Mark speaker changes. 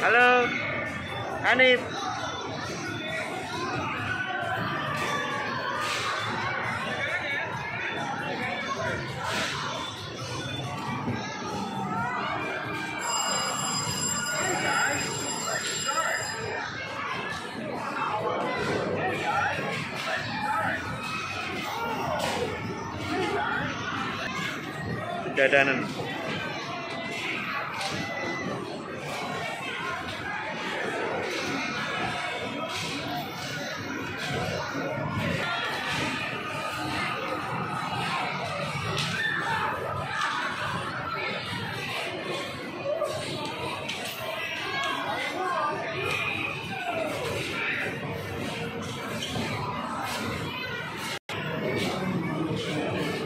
Speaker 1: Hello, Hanif. Dadanan. Thank